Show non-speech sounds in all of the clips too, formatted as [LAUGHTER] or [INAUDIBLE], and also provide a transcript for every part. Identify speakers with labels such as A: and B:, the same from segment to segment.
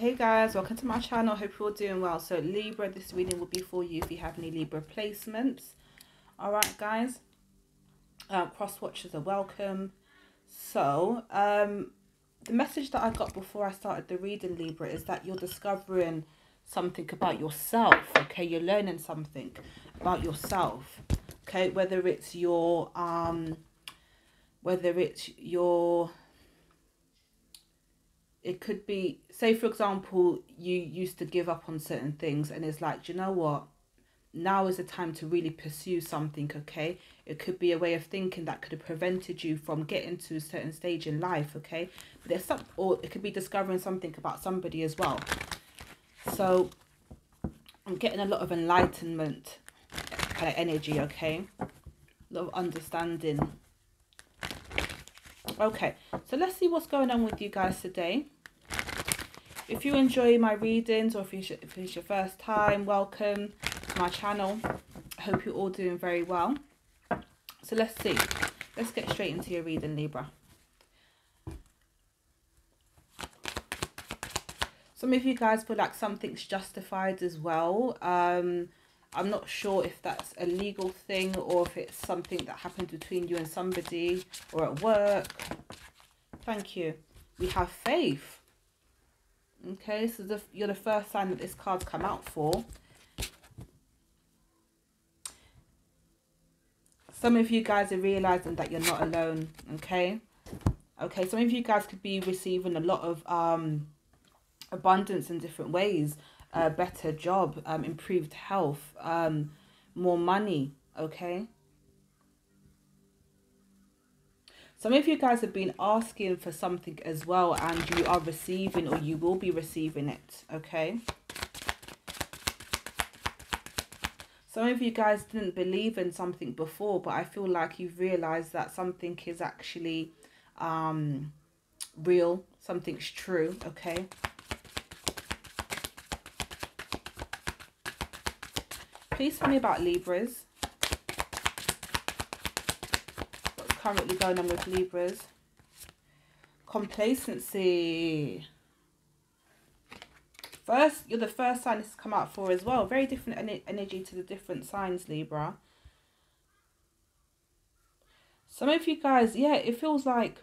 A: hey guys welcome to my channel. Hope you're doing well. So libra this reading will be for you if you have any libra placements. All right guys. Uh, cross watchers are welcome. So um the message that i got before i started the reading libra is that you're discovering something about yourself okay? You're learning something about yourself okay? Whether it's your um whether it's your it could be say for example you used to give up on certain things and it's like you know what? Now is the time to really pursue something okay? It could be a way of thinking that could have prevented you from getting to a certain stage in life okay? But there's some or it could be discovering something about somebody as well. So i'm getting a lot of enlightenment kind of energy okay? A lot of understanding okay so let's see what's going on with you guys today. If you enjoy my readings or if, you if it's your first time welcome to my channel. I hope you're all doing very well. So let's see. Let's get straight into your reading libra. Some of you guys feel like something's justified as well. Um I'm not sure if that's a legal thing or if it's something that happened between you and somebody or at work. Thank you. We have faith. Okay, so the, you're the first sign that this card's come out for. Some of you guys are realizing that you're not alone. Okay. Okay, some of you guys could be receiving a lot of um, abundance in different ways a better job, um, improved health, um, more money, okay? Some of you guys have been asking for something as well and you are receiving or you will be receiving it, okay? Some of you guys didn't believe in something before, but I feel like you've realized that something is actually um, real, something's true, okay? Please tell me about Libras. What's currently going on with Libras? Complacency. First, you're the first sign this has come out for as well. Very different energy to the different signs, Libra. Some of you guys, yeah, it feels like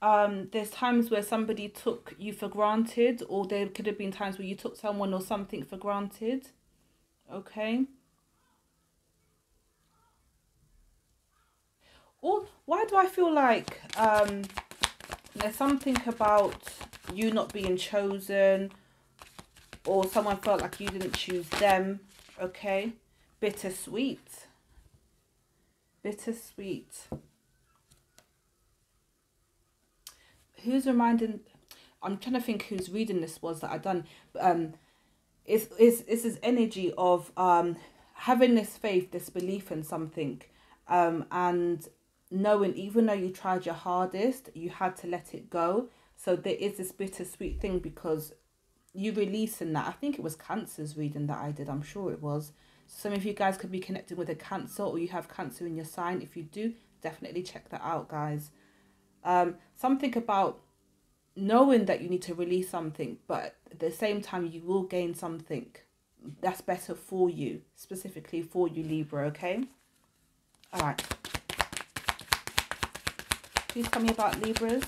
A: um, there's times where somebody took you for granted or there could have been times where you took someone or something for granted. Okay. Or why do I feel like um, there's something about you not being chosen or someone felt like you didn't choose them, okay? Bittersweet. Bittersweet. Who's reminding, I'm trying to think who's reading this was that I done, um, it's, it's, it's this energy of um, having this faith, this belief in something um, and knowing even though you tried your hardest, you had to let it go. So there is this bittersweet thing because you releasing that. I think it was Cancer's reading that I did. I'm sure it was. Some of you guys could be connected with a Cancer or you have Cancer in your sign. If you do, definitely check that out, guys. Um, something about knowing that you need to release something, but at the same time, you will gain something that's better for you, specifically for you, Libra, okay? All right. Please tell me about Libras.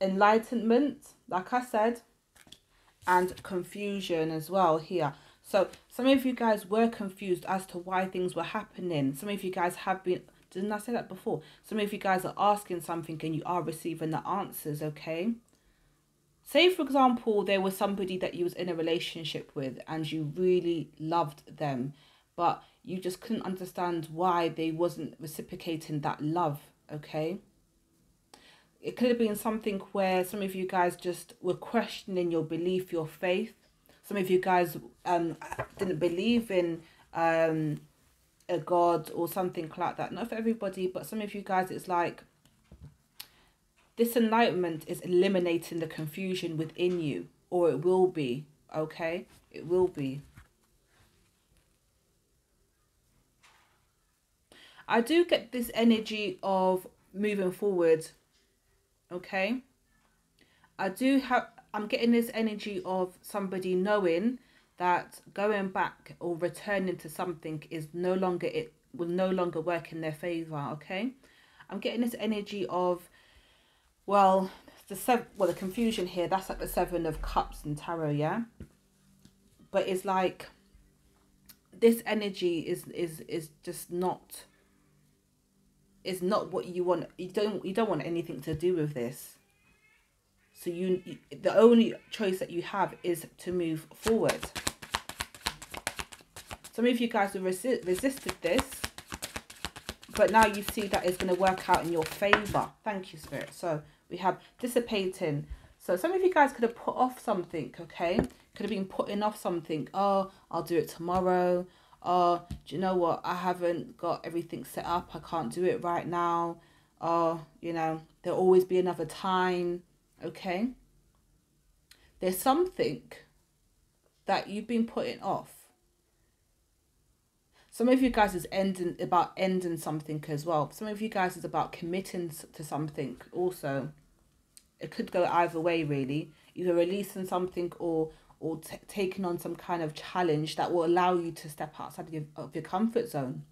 A: Enlightenment, like I said, and confusion as well here. So some of you guys were confused as to why things were happening. Some of you guys have been, didn't I say that before? Some of you guys are asking something and you are receiving the answers, okay? Say, for example, there was somebody that you was in a relationship with and you really loved them, but you just couldn't understand why they wasn't reciprocating that love okay? It could have been something where some of you guys just were questioning your belief your faith. Some of you guys um didn't believe in um a god or something like that. Not for everybody but some of you guys it's like this enlightenment is eliminating the confusion within you or it will be okay? It will be I do get this energy of moving forward. Okay. I do have, I'm getting this energy of somebody knowing that going back or returning to something is no longer, it will no longer work in their favor. Okay. I'm getting this energy of, well, the seven, well, the confusion here, that's like the seven of cups in tarot. Yeah. But it's like, this energy is, is, is just not, is not what you want. You don't, you don't want anything to do with this so you, you the only choice that you have is to move forward. Some of you guys have resi resisted this, but now you see that it's going to work out in your favor. Thank you, Spirit. So we have dissipating. So some of you guys could have put off something, okay? Could have been putting off something. Oh, I'll do it tomorrow. Oh, do you know what? I haven't got everything set up. I can't do it right now. Oh, you know, there'll always be another time okay? There's something that you've been putting off. Some of you guys is ending about ending something as well. Some of you guys is about committing to something also. It could go either way really. Either releasing something or or taking on some kind of challenge that will allow you to step outside of your, of your comfort zone.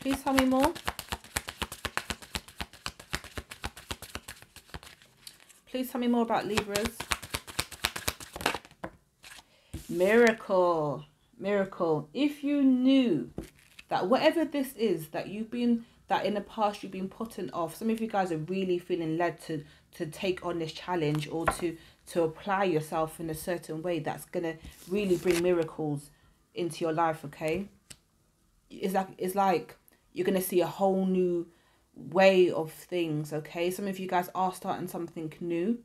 A: Please tell me more. Please tell me more about Libras. Miracle. Miracle. If you knew that whatever this is that you've been that in the past you've been putting off some of you guys are really feeling led to to take on this challenge or to to apply yourself in a certain way that's gonna really bring miracles into your life okay it's like it's like you're gonna see a whole new way of things, okay? Some of you guys are starting something new.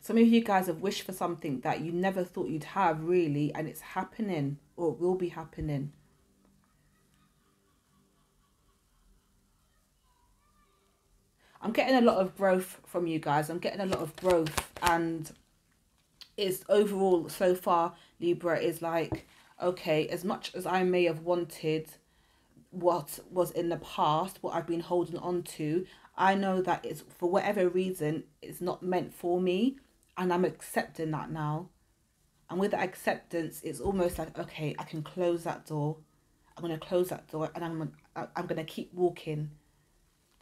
A: Some of you guys have wished for something that you never thought you'd have, really, and it's happening or it will be happening. I'm getting a lot of growth from you guys. I'm getting a lot of growth and it's overall so far Libra is like okay as much as I may have wanted what was in the past, what I've been holding on to, I know that it's for whatever reason it's not meant for me and I'm accepting that now. And with that acceptance, it's almost like okay, I can close that door. I'm gonna close that door and I'm I'm gonna keep walking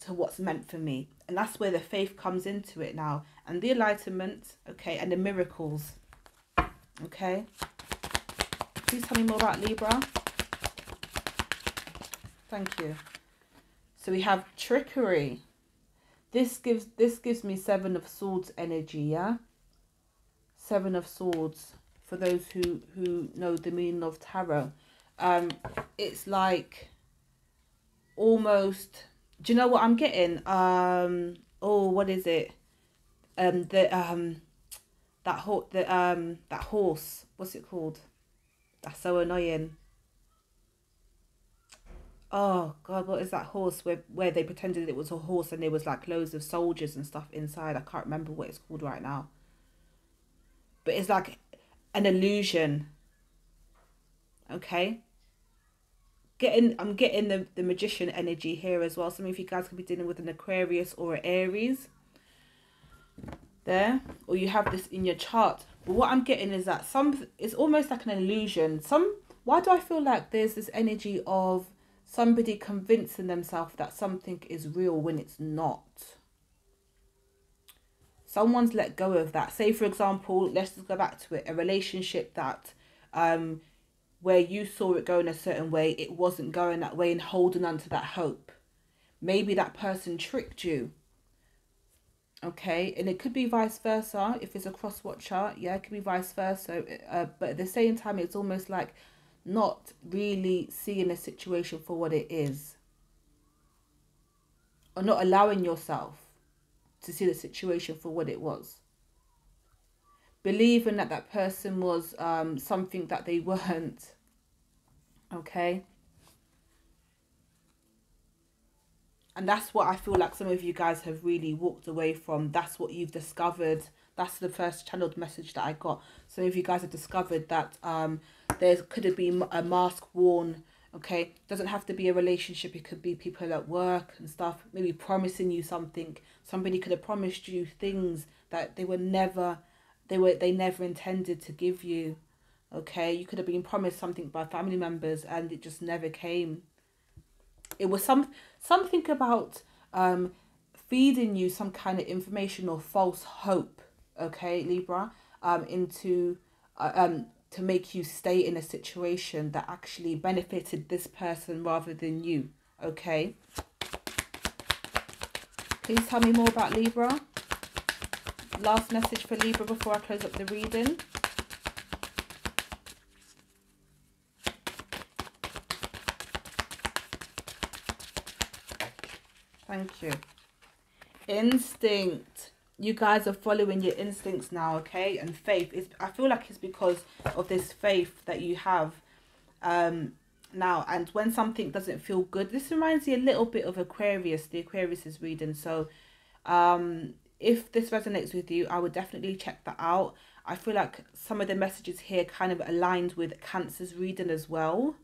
A: to what's meant for me. And that's where the faith comes into it now. And the enlightenment, okay, and the miracles. Okay. Please tell me more about Libra. Thank you. So we have trickery. This gives this gives me seven of swords energy, yeah? Seven of swords for those who who know the meaning of tarot. Um it's like almost do you know what I'm getting? Um oh what is it? Um the um that horse the um that horse what's it called? That's so annoying oh god what is that horse where where they pretended it was a horse and there was like loads of soldiers and stuff inside i can't remember what it's called right now but it's like an illusion okay getting i'm getting the the magician energy here as well. Some of you guys could be dealing with an aquarius or an aries. There. Or you have this in your chart. But what i'm getting is that some it's almost like an illusion. Some why do i feel like there's this energy of somebody convincing themselves that something is real when it's not. Someone's let go of that. Say, for example, let's just go back to it. A relationship that um, where you saw it going a certain way, it wasn't going that way, and holding on to that hope. Maybe that person tricked you. Okay, and it could be vice versa if it's a cross watcher. Yeah, it could be vice versa. Uh, but at the same time, it's almost like not really seeing a situation for what it is or not allowing yourself to see the situation for what it was believing that that person was um, something that they [LAUGHS] weren't okay and that's what i feel like some of you guys have really walked away from that's what you've discovered that's the first channeled message that i got some of you guys have discovered that um there could have been a mask worn Okay, doesn't have to be a relationship. It could be people at work and stuff. Maybe promising you something. Somebody could have promised you things that they were never, they were they never intended to give you. Okay, you could have been promised something by family members and it just never came. It was some something about um feeding you some kind of information or false hope. Okay, Libra, um, into uh, um to make you stay in a situation that actually benefited this person rather than you. Okay. Please tell me more about Libra. Last message for Libra before I close up the reading. Thank you. Instinct. You guys are following your instincts now okay? And faith is i feel like it's because of this faith that you have um now. And when something doesn't feel good this reminds me a little bit of aquarius the aquarius is reading. So um if this resonates with you i would definitely check that out. I feel like some of the messages here kind of aligned with cancer's reading as well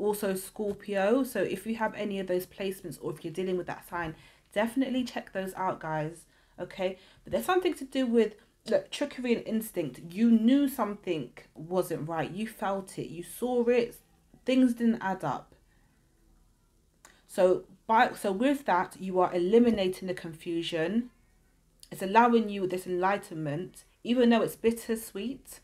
A: also scorpio. So if you have any of those placements or if you're dealing with that sign definitely check those out guys okay? But there's something to do with look trickery and instinct. You knew something wasn't right. You felt it. You saw it. Things didn't add up. So by so with that you are eliminating the confusion. It's allowing you this enlightenment even though it's bittersweet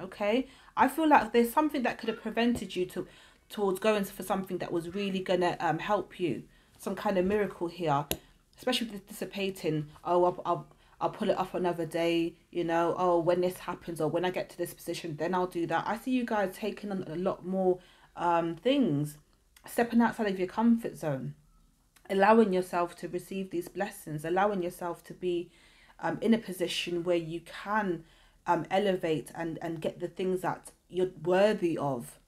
A: okay? I feel like there's something that could have prevented you to towards going for something that was really gonna um help you some kind of miracle here especially with dissipating. Oh, I'll, I'll I'll pull it off another day, you know, oh, when this happens or when I get to this position, then I'll do that. I see you guys taking on a lot more um, things, stepping outside of your comfort zone, allowing yourself to receive these blessings, allowing yourself to be um, in a position where you can um, elevate and, and get the things that you're worthy of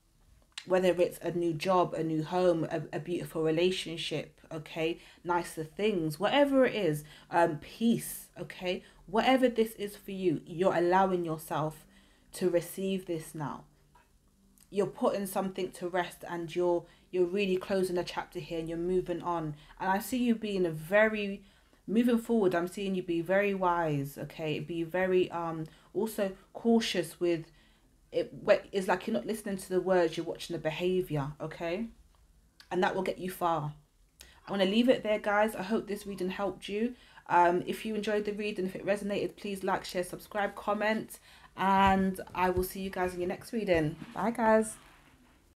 A: whether it's a new job, a new home, a, a beautiful relationship, okay, nicer things, whatever it is, um, peace, okay, whatever this is for you, you're allowing yourself to receive this now. You're putting something to rest and you're you're really closing a chapter here and you're moving on. And I see you being a very moving forward, I'm seeing you be very wise, okay? Be very um also cautious with it it's like you're not listening to the words you're watching the behavior okay? And that will get you far. I want to leave it there guys. I hope this reading helped you. Um if you enjoyed the reading if it resonated please like share subscribe comment and i will see you guys in your next reading. Bye guys